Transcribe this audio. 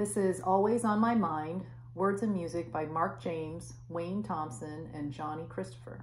This is Always on My Mind, words and music by Mark James, Wayne Thompson, and Johnny Christopher.